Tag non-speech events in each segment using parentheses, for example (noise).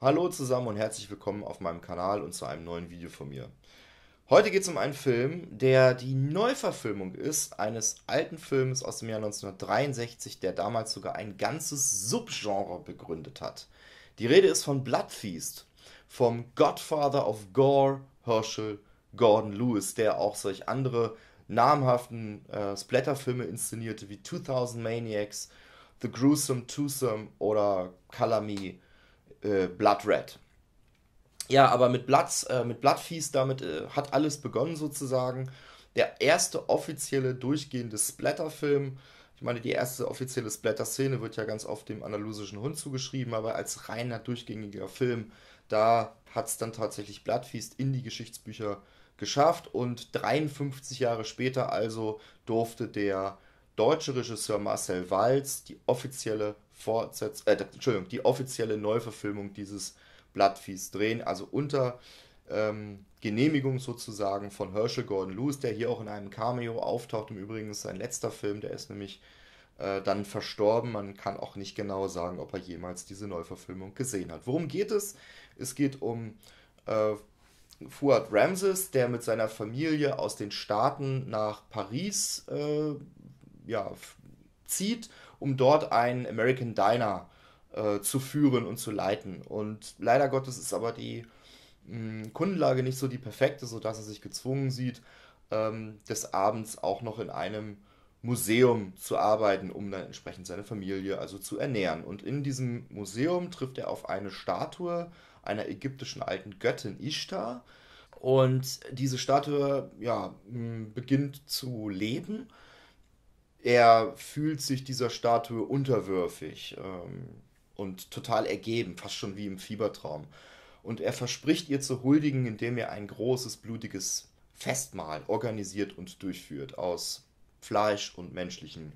Hallo zusammen und herzlich willkommen auf meinem Kanal und zu einem neuen Video von mir. Heute geht es um einen Film, der die Neuverfilmung ist eines alten Films aus dem Jahr 1963, der damals sogar ein ganzes Subgenre begründet hat. Die Rede ist von Bloodfeast, vom Godfather of Gore, Herschel Gordon Lewis, der auch solch andere namhaften äh, Splatterfilme inszenierte wie 2000 Maniacs, The Gruesome Twosome oder Me äh, Blood Red. Ja, aber mit, Bloods, äh, mit Bloodfeast, damit äh, hat alles begonnen sozusagen. Der erste offizielle durchgehende Splatter-Film. Ich meine, die erste offizielle Splatter-Szene wird ja ganz oft dem andalusischen Hund zugeschrieben, aber als reiner durchgängiger Film, da hat es dann tatsächlich Bloodfeast in die Geschichtsbücher geschafft und 53 Jahre später also durfte der deutsche Regisseur Marcel Walz die offizielle Fortsetz äh, Entschuldigung, die offizielle Neuverfilmung dieses Blattviehs drehen, also unter ähm, Genehmigung sozusagen von Herschel Gordon Lewis, der hier auch in einem Cameo auftaucht. Im Übrigen ist sein letzter Film, der ist nämlich äh, dann verstorben. Man kann auch nicht genau sagen, ob er jemals diese Neuverfilmung gesehen hat. Worum geht es? Es geht um äh, Fuad Ramses, der mit seiner Familie aus den Staaten nach Paris äh, ja, zieht um dort einen American Diner äh, zu führen und zu leiten. Und leider Gottes ist aber die mh, hm, Kundenlage nicht so die perfekte, sodass er sich gezwungen sieht, ähm, des Abends auch noch in einem Museum zu arbeiten, um dann entsprechend seine Familie also zu ernähren. Und in diesem Museum trifft er auf eine Statue einer ägyptischen alten Göttin Ishtar. Und diese Statue ja, hm, beginnt zu leben er fühlt sich dieser Statue unterwürfig ähm, und total ergeben, fast schon wie im Fiebertraum. Und er verspricht ihr zu huldigen, indem er ein großes, blutiges Festmahl organisiert und durchführt aus Fleisch und menschlichem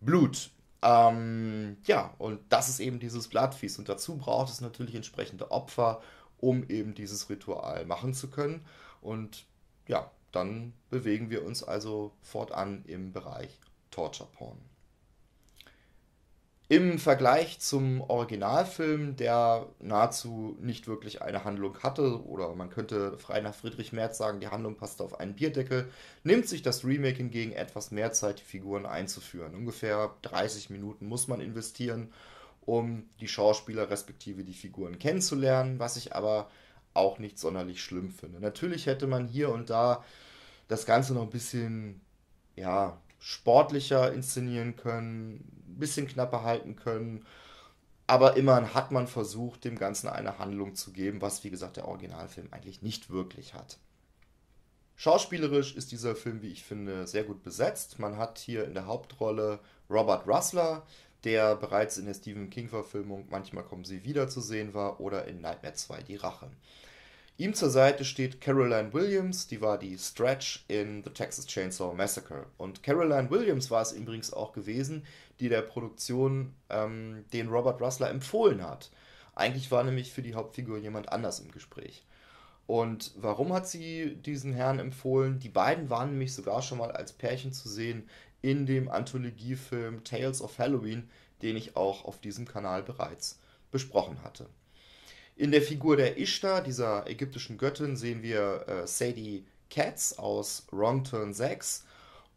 Blut. Ähm, ja, und das ist eben dieses Blattviehs. Und dazu braucht es natürlich entsprechende Opfer, um eben dieses Ritual machen zu können. Und ja, dann bewegen wir uns also fortan im Bereich Torture Porn. Im Vergleich zum Originalfilm, der nahezu nicht wirklich eine Handlung hatte, oder man könnte frei nach Friedrich Merz sagen, die Handlung passt auf einen Bierdeckel, nimmt sich das Remake hingegen etwas mehr Zeit, die Figuren einzuführen. Ungefähr 30 Minuten muss man investieren, um die Schauspieler respektive die Figuren kennenzulernen, was ich aber auch nicht sonderlich schlimm finde. Natürlich hätte man hier und da das Ganze noch ein bisschen ja, sportlicher inszenieren können, ein bisschen knapper halten können. Aber immerhin hat man versucht, dem Ganzen eine Handlung zu geben, was wie gesagt der Originalfilm eigentlich nicht wirklich hat. Schauspielerisch ist dieser Film, wie ich finde, sehr gut besetzt. Man hat hier in der Hauptrolle Robert Russler, der bereits in der Stephen King-Verfilmung Manchmal kommen sie wieder zu sehen war oder in Nightmare 2 Die Rache. Ihm zur Seite steht Caroline Williams, die war die Stretch in The Texas Chainsaw Massacre. Und Caroline Williams war es übrigens auch gewesen, die der Produktion ähm, den Robert Russler empfohlen hat. Eigentlich war nämlich für die Hauptfigur jemand anders im Gespräch. Und warum hat sie diesen Herrn empfohlen? Die beiden waren nämlich sogar schon mal als Pärchen zu sehen in dem Anthologiefilm Tales of Halloween, den ich auch auf diesem Kanal bereits besprochen hatte. In der Figur der Ishtar, dieser ägyptischen Göttin, sehen wir äh, Sadie Katz aus Wrong Turn 6.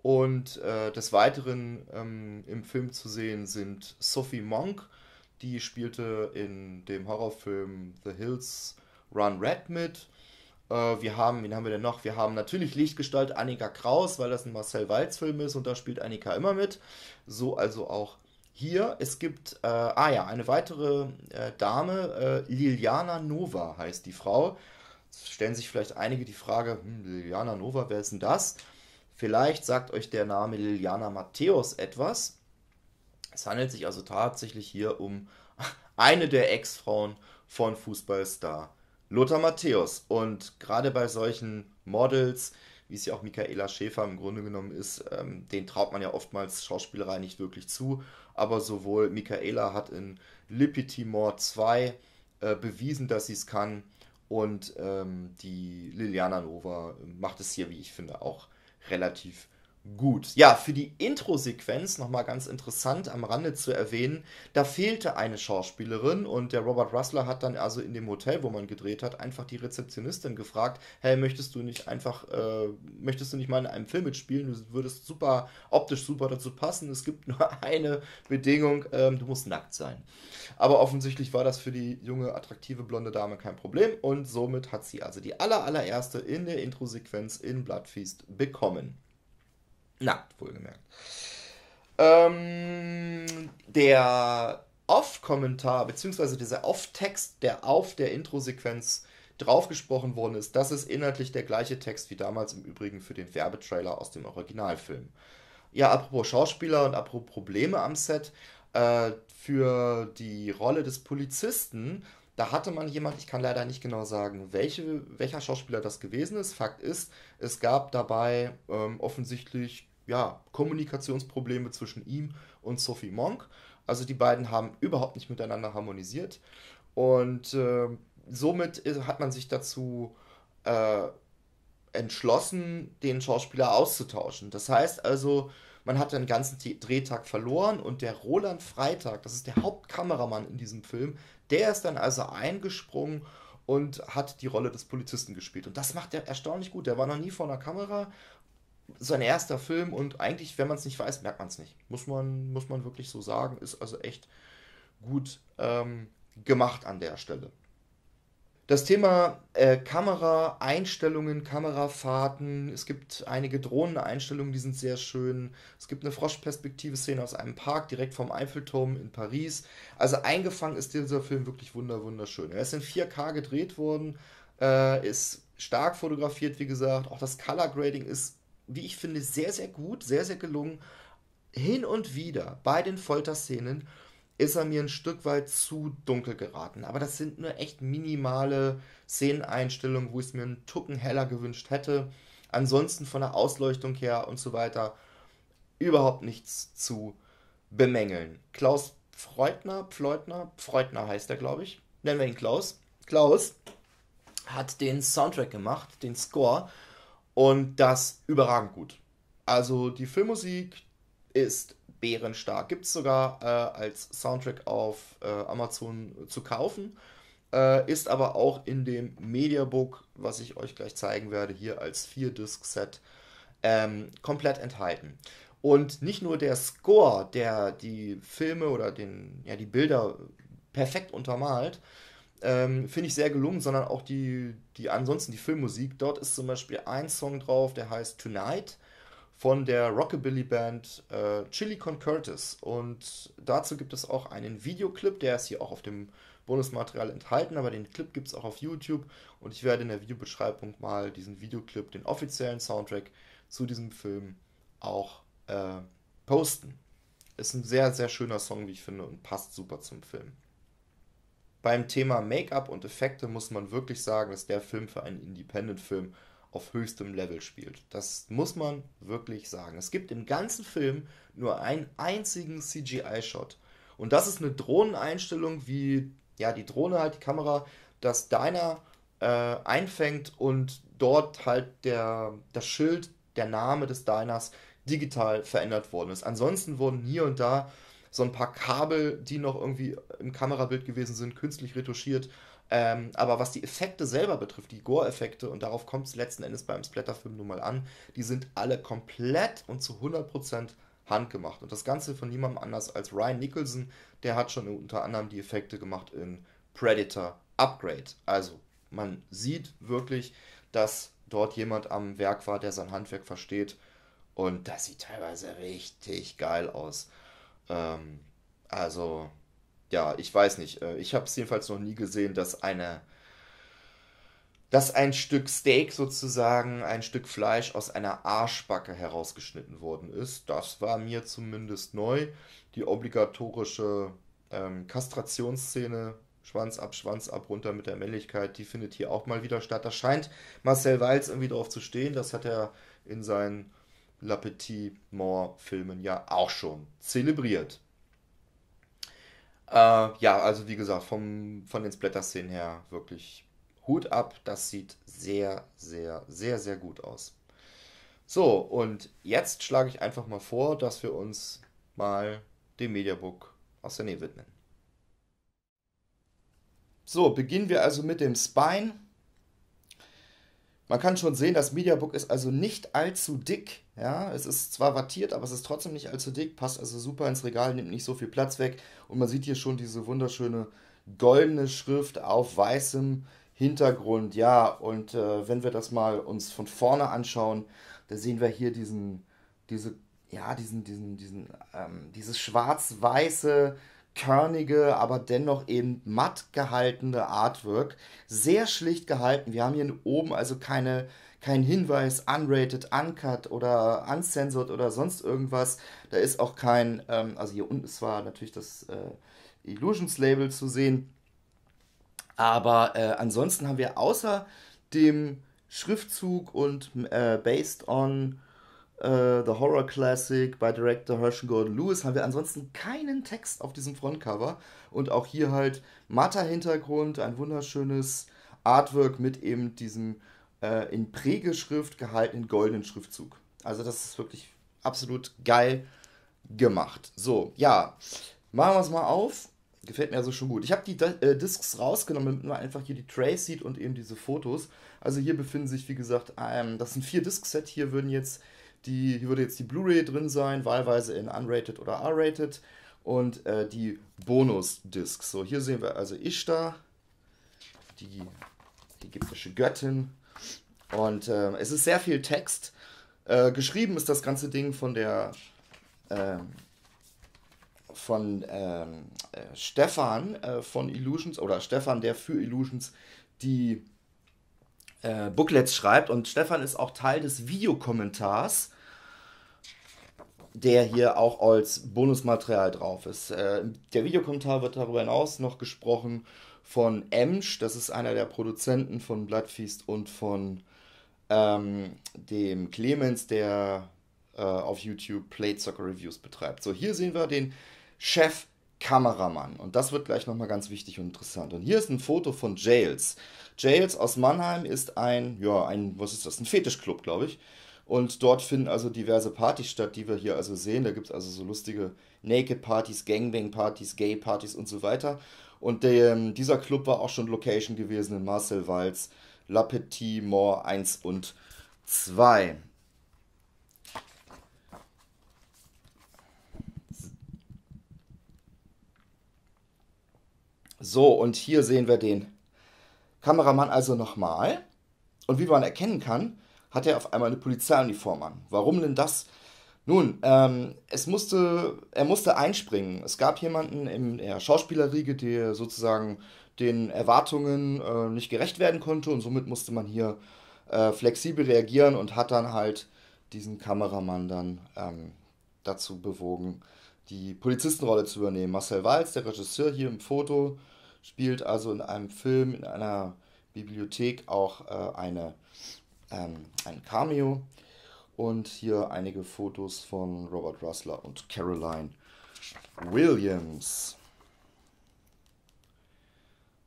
Und äh, des Weiteren ähm, im Film zu sehen sind Sophie Monk, die spielte in dem Horrorfilm The Hills Run Red mit. Äh, wir haben, wen haben wir denn noch? Wir haben natürlich Lichtgestalt Annika Kraus, weil das ein Marcel Walz-Film ist und da spielt Annika immer mit. So also auch hier, es gibt, äh, ah ja, eine weitere äh, Dame, äh, Liliana Nova heißt die Frau. Jetzt stellen sich vielleicht einige die Frage, hm, Liliana Nova, wer ist denn das? Vielleicht sagt euch der Name Liliana Matthäus etwas. Es handelt sich also tatsächlich hier um (laughs) eine der Ex-Frauen von Fußballstar Lothar Matthäus. Und gerade bei solchen Models, wie es ja auch Michaela Schäfer im Grunde genommen ist, ähm, den traut man ja oftmals Schauspielerei nicht wirklich zu. Aber sowohl Michaela hat in Lipitimor 2 äh, bewiesen, dass sie es kann. Und ähm, die Liliana Nova macht es hier, wie ich finde, auch relativ gut. Ja, für die Intro-Sequenz nochmal ganz interessant am Rande zu erwähnen, da fehlte eine Schauspielerin und der Robert Russler hat dann also in dem Hotel, wo man gedreht hat, einfach die Rezeptionistin gefragt, hey, möchtest du nicht einfach, äh, möchtest du nicht mal in einem Film mitspielen? Du würdest super, optisch super dazu passen. Es gibt (laughs) nur eine Bedingung, ähm, du musst nackt sein. Aber offensichtlich war das für die junge, attraktive blonde Dame kein Problem und somit hat sie also die aller, allererste in der Intro-Sequenz in Bloodfeast bekommen. Nackt, wohlgemerkt. Ähm, der Off-Kommentar, beziehungsweise dieser Off-Text, der auf der Intro-Sequenz draufgesprochen worden ist, das ist inhaltlich der gleiche Text wie damals im Übrigen für den Werbetrailer aus dem Originalfilm. Ja, apropos Schauspieler und apropos Probleme am Set, äh, für die Rolle des Polizisten, da hatte man jemand, ich kann leider nicht genau sagen, welche, welcher Schauspieler das gewesen ist. Fakt ist, es gab dabei ähm, offensichtlich ja, Kommunikationsprobleme zwischen ihm und Sophie Monk. Also die beiden haben überhaupt nicht miteinander harmonisiert. Und äh, somit hat man sich dazu äh, entschlossen, den Schauspieler auszutauschen. Das heißt also, man hat den ganzen Drehtag verloren und der Roland Freitag, das ist der Hauptkameramann in diesem Film, der ist dann also eingesprungen und hat die Rolle des Polizisten gespielt. Und das macht er erstaunlich gut. Der war noch nie vor einer Kamera. Sein erster Film und eigentlich, wenn man es nicht weiß, merkt man es nicht. Muss man, muss man wirklich so sagen. Ist also echt gut ähm, gemacht an der Stelle. Das Thema äh, Kameraeinstellungen, Kamerafahrten, es gibt einige Drohneneinstellungen, die sind sehr schön. Es gibt eine Froschperspektive-Szene aus einem Park direkt vom Eiffelturm in Paris. Also eingefangen ist dieser Film wirklich wunder wunderschön. Er ist in 4K gedreht worden, äh, ist stark fotografiert, wie gesagt. Auch das Color Grading ist, wie ich finde, sehr, sehr gut, sehr, sehr gelungen. Hin und wieder bei den Folterszenen ist er mir ein Stück weit zu dunkel geraten. Aber das sind nur echt minimale Szeneneinstellungen, wo ich es mir einen Tucken heller gewünscht hätte. Ansonsten von der Ausleuchtung her und so weiter überhaupt nichts zu bemängeln. Klaus Freudner, Pfleutner, Freudner heißt er, glaube ich. Nennen wir ihn Klaus. Klaus hat den Soundtrack gemacht, den Score, und das überragend gut. Also die Filmmusik ist bärenstark. Gibt es sogar äh, als Soundtrack auf äh, Amazon zu kaufen. Äh, ist aber auch in dem Mediabook, was ich euch gleich zeigen werde, hier als 4-Disc-Set ähm, komplett enthalten. Und nicht nur der Score, der die Filme oder den, ja, die Bilder perfekt untermalt, ähm, finde ich sehr gelungen, sondern auch die, die ansonsten die Filmmusik. Dort ist zum Beispiel ein Song drauf, der heißt Tonight von der Rockabilly-Band äh, Chili Con Curtis. Und dazu gibt es auch einen Videoclip, der ist hier auch auf dem Bonusmaterial enthalten, aber den Clip gibt es auch auf YouTube und ich werde in der Videobeschreibung mal diesen Videoclip, den offiziellen Soundtrack zu diesem Film auch äh, posten. Ist ein sehr, sehr schöner Song, wie ich finde, und passt super zum Film. Beim Thema Make-up und Effekte muss man wirklich sagen, dass der Film für einen Independent-Film auf höchstem Level spielt. Das muss man wirklich sagen. Es gibt im ganzen Film nur einen einzigen CGI-Shot. Und das ist eine Drohneneinstellung, wie ja, die Drohne halt, die Kamera, das Diner äh, einfängt und dort halt der, das Schild, der Name des Diners digital verändert worden ist. Ansonsten wurden hier und da so ein paar Kabel, die noch irgendwie im Kamerabild gewesen sind, künstlich retuschiert ähm, aber was die Effekte selber betrifft, die Gore-Effekte, und darauf kommt es letzten Endes beim Splatterfilm nun mal an, die sind alle komplett und zu 100% handgemacht. Und das Ganze von niemandem anders als Ryan Nicholson, der hat schon unter anderem die Effekte gemacht in Predator Upgrade. Also man sieht wirklich, dass dort jemand am Werk war, der sein Handwerk versteht. Und das sieht teilweise richtig geil aus. Ähm, also ja, ich weiß nicht. Äh, ich habe es jedenfalls noch nie gesehen, dass eine, dass ein Stück Steak sozusagen, ein Stück Fleisch aus einer Arschbacke herausgeschnitten worden ist. Das war mir zumindest neu. Die obligatorische ähm, Kastrationsszene, Schwanz ab, Schwanz ab, runter mit der Männlichkeit, die findet hier auch mal wieder statt. Da scheint Marcel Walz irgendwie drauf zu stehen. Das hat er in seinen La Petite Mort Filmen ja auch schon zelebriert. Äh, ja, also wie gesagt, vom, von den Splatter-Szenen her wirklich Hut ab. Das sieht sehr, sehr, sehr, sehr gut aus. So, und jetzt schlage ich einfach mal vor, dass wir uns mal dem Mediabook aus der Nähe widmen. So, beginnen wir also mit dem Spine. Man kann schon sehen, das Mediabook ist also nicht allzu dick. Ja, es ist zwar wattiert, aber es ist trotzdem nicht allzu dick, passt also super ins Regal, nimmt nicht so viel Platz weg. Und man sieht hier schon diese wunderschöne goldene Schrift auf weißem Hintergrund. Ja, und äh, wenn wir das mal uns von vorne anschauen, da sehen wir hier diesen, diese, ja, diesen, diesen, diesen, ähm, dieses schwarz-weiße, körnige, aber dennoch eben matt gehaltene Artwork. Sehr schlicht gehalten. Wir haben hier oben also keine, kein Hinweis, unrated, uncut oder uncensored oder sonst irgendwas. Da ist auch kein, ähm, also hier unten ist zwar natürlich das äh, Illusions Label zu sehen, aber äh, ansonsten haben wir außer dem Schriftzug und äh, based on uh, The Horror Classic bei Director Herschel Gordon Lewis haben wir ansonsten keinen Text auf diesem Frontcover. Und auch hier halt matter Hintergrund, ein wunderschönes Artwork mit eben diesem äh, in Prägeschrift gehaltenen goldenen Schriftzug. Also das ist wirklich absolut geil gemacht. So, ja, machen wir es mal auf. Gefällt mir also schon gut. Ich habe die äh, Discs rausgenommen, damit man einfach hier die Trays sieht und eben diese Fotos. Also hier befinden sich, wie gesagt, ähm, das sind vier Disc-Set. Hier würden jetzt die, hier würde jetzt die Blu-ray drin sein, wahlweise in unrated oder R-rated. Und äh, die Bonus-Discs. So, hier sehen wir also Ishtar, die ägyptische Göttin. Und äh, es ist sehr viel Text. Äh, geschrieben ist das ganze Ding von der ähm, von ähm, äh, Stefan äh, von Illusions oder Stefan, der für Illusions die äh, Booklets schreibt. Und Stefan ist auch Teil des Videokommentars, der hier auch als Bonusmaterial drauf ist. Äh, der Videokommentar wird darüber hinaus noch gesprochen von Emsch, das ist einer der Produzenten von Bloodfeast und von ähm, dem Clemens, der äh, auf YouTube Plate Soccer Reviews betreibt. So, hier sehen wir den Chef Kameramann. Und das wird gleich nochmal ganz wichtig und interessant. Und hier ist ein Foto von Jails. Jails aus Mannheim ist ein, ja, ein, was ist das? Ein Fetischclub, glaube ich. Und dort finden also diverse Partys statt, die wir hier also sehen. Da gibt es also so lustige Naked-Partys, Gangbang-Partys, Gay-Partys und so weiter. Und der, ähm, dieser Club war auch schon Location gewesen in Marcel Walz, La Petite Mort 1 und 2. So, und hier sehen wir den Kameramann also nochmal. Und wie man erkennen kann, hat er auf einmal eine Polizeiuniform an. Warum denn das? Nun, ähm, es musste, er musste einspringen. Es gab jemanden in der Schauspielerriege, der sozusagen den Erwartungen äh, nicht gerecht werden konnte und somit musste man hier äh, flexibel reagieren und hat dann halt diesen Kameramann dann ähm, dazu bewogen, die Polizistenrolle zu übernehmen. Marcel Walz, der Regisseur hier im Foto, spielt also in einem Film, in einer Bibliothek auch äh, eine, ähm, ein Cameo. Und hier einige Fotos von Robert Russler und Caroline Williams.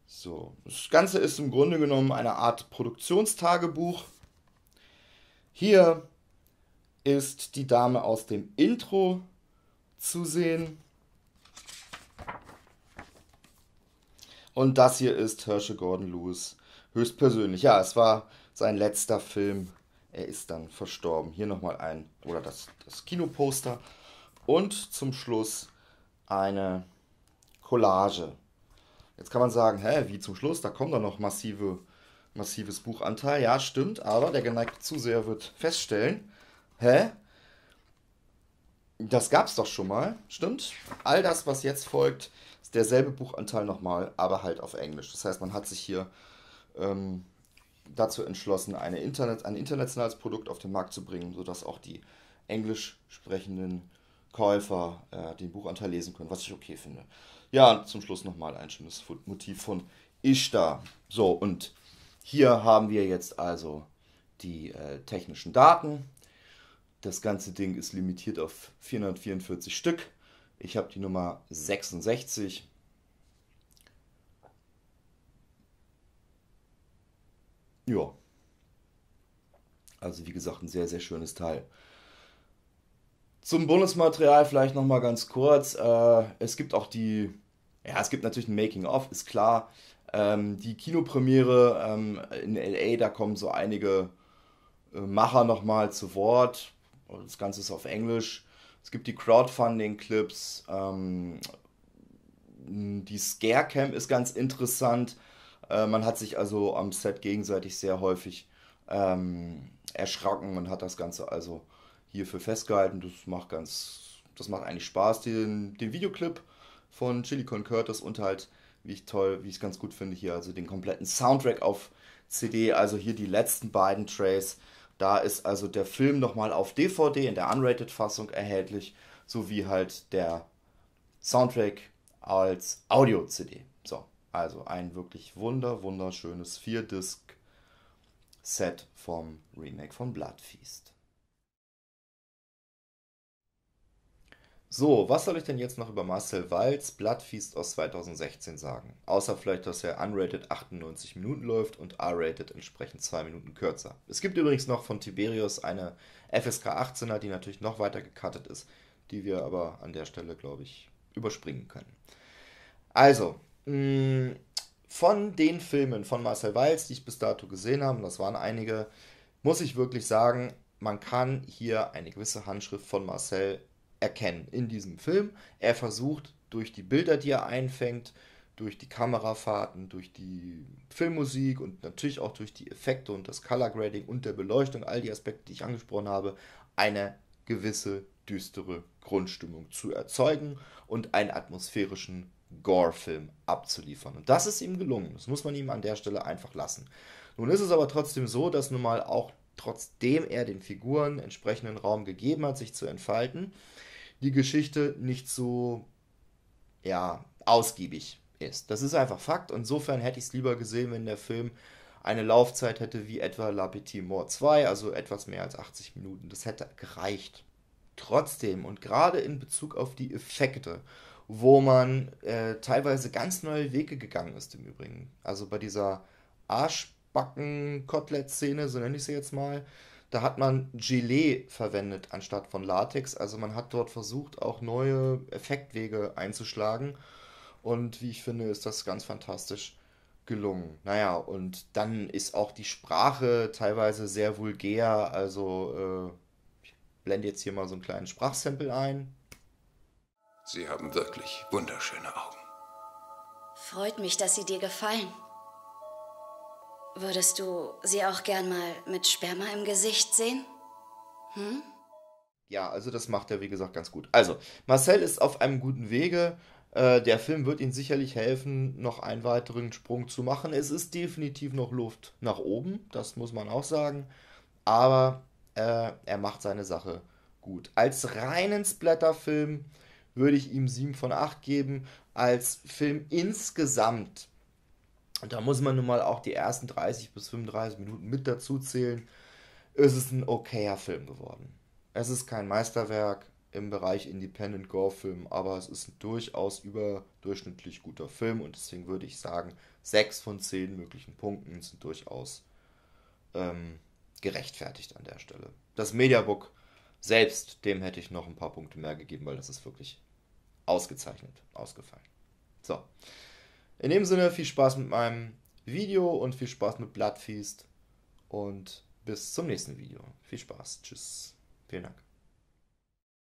So, das Ganze ist im Grunde genommen eine Art Produktionstagebuch. Hier ist die Dame aus dem Intro zu sehen. Und das hier ist Herschel Gordon Lewis höchstpersönlich. Ja, es war sein letzter Film. Er ist dann verstorben. Hier nochmal ein, oder das, das Kinoposter. Und zum Schluss eine Collage. Jetzt kann man sagen, hä, wie zum Schluss? Da kommt doch noch massive, massives Buchanteil. Ja, stimmt, aber der geneigte Zuseher wird feststellen, hä? Das gab's doch schon mal, stimmt? All das, was jetzt folgt, ist derselbe Buchanteil nochmal, aber halt auf Englisch. Das heißt, man hat sich hier ähm, dazu entschlossen, eine Internet, ein internationales Produkt auf den Markt zu bringen, sodass auch die englisch sprechenden Käufer äh, den Buchanteil lesen können, was ich okay finde. Ja, zum Schluss nochmal ein schönes Motiv von Ishtar. So, und hier haben wir jetzt also die äh, technischen Daten. Das ganze Ding ist limitiert auf 444 Stück. Ich habe die Nummer 66. Ja. Also wie gesagt, ein sehr, sehr schönes Teil. Zum Bonusmaterial vielleicht nochmal ganz kurz. Äh, es gibt auch die, ja, es gibt natürlich ein Making-of, ist klar. Ähm, die Kinopremiere ähm, in LA, da kommen so einige äh, Macher nochmal zu Wort. Das Ganze ist auf Englisch. Es gibt die Crowdfunding-Clips. Ähm, die Scarecam ist ganz interessant. Äh, man hat sich also am Set gegenseitig sehr häufig ähm, erschrocken und hat das Ganze also hierfür festgehalten. Das macht ganz, das macht eigentlich Spaß. Den, den Videoclip von Chili Con Curtis und halt, wie ich toll, wie ich es ganz gut finde, hier also den kompletten Soundtrack auf CD, also hier die letzten beiden Trays. Da ist also der Film nochmal auf DVD in der Unrated-Fassung erhältlich, sowie halt der Soundtrack als Audio-CD. So, also ein wirklich wunder, wunderschönes 4-Disc-Set vom Remake von Bloodfeast. So, was soll ich denn jetzt noch über Marcel Walz Bloodfeast aus 2016 sagen? Außer vielleicht, dass er unrated 98 Minuten läuft und R-rated entsprechend 2 Minuten kürzer. Es gibt übrigens noch von Tiberius eine FSK 18er, die natürlich noch weiter gecuttet ist, die wir aber an der Stelle, glaube ich, überspringen können. Also, mh, mm, von den Filmen von Marcel Walz, die ich bis dato gesehen habe, das waren einige, muss ich wirklich sagen, man kann hier eine gewisse Handschrift von Marcel erkennen in diesem Film. Er versucht durch die Bilder, die er einfängt, durch die Kamerafahrten, durch die Filmmusik und natürlich auch durch die Effekte und das Color Grading und der Beleuchtung, all die Aspekte, die ich angesprochen habe, eine gewisse düstere Grundstimmung zu erzeugen und einen atmosphärischen Gore-Film abzuliefern. Und das ist ihm gelungen. Das muss man ihm an der Stelle einfach lassen. Nun ist es aber trotzdem so, dass nun mal auch trotzdem er den Figuren entsprechenden Raum gegeben hat, sich zu entfalten, die Geschichte nicht so ja, ausgiebig ist. Das ist einfach Fakt. Insofern hätte ich es lieber gesehen, wenn der Film eine Laufzeit hätte wie etwa La Petite Mort 2, also etwas mehr als 80 Minuten. Das hätte gereicht. Trotzdem und gerade in Bezug auf die Effekte, wo man äh, teilweise ganz neue Wege gegangen ist im Übrigen. Also bei dieser Arschbacken-Kotelett-Szene, so nenne ich sie jetzt mal, da hat man Gelee verwendet anstatt von Latex. Also man hat dort versucht, auch neue Effektwege einzuschlagen. Und wie ich finde, ist das ganz fantastisch gelungen. Naja, und dann ist auch die Sprache teilweise sehr vulgär. Also äh, blende jetzt hier mal so einen kleinen Sprachsample ein. Sie haben wirklich wunderschöne Augen. Freut mich, dass sie dir gefallen. Würdest du sie auch gern mal mit Sperma im Gesicht sehen? Hm? Ja, also das macht er, wie gesagt, ganz gut. Also, Marcel ist auf einem guten Wege. Äh, der Film wird ihm sicherlich helfen, noch einen weiteren Sprung zu machen. Es ist definitiv noch Luft nach oben, das muss man auch sagen. Aber äh, er macht seine Sache gut. Als reinen Splatterfilm würde ich ihm 7 von 8 geben. Als Film insgesamt da muss man nun mal auch die ersten 30 bis 35 Minuten mit dazu zählen. Es ist ein okayer Film geworden. Es ist kein Meisterwerk im Bereich Independent Gore-Film, aber es ist ein durchaus überdurchschnittlich guter Film und deswegen würde ich sagen, 6 von 10 möglichen Punkten sind durchaus ähm, gerechtfertigt an der Stelle. Das Mediabook selbst, dem hätte ich noch ein paar Punkte mehr gegeben, weil das ist wirklich ausgezeichnet ausgefallen. So. In dem Sinne, viel Spaß mit meinem Video und viel Spaß mit Bloodfeast und bis zum nächsten Video. Viel Spaß. Tschüss. Vielen Dank.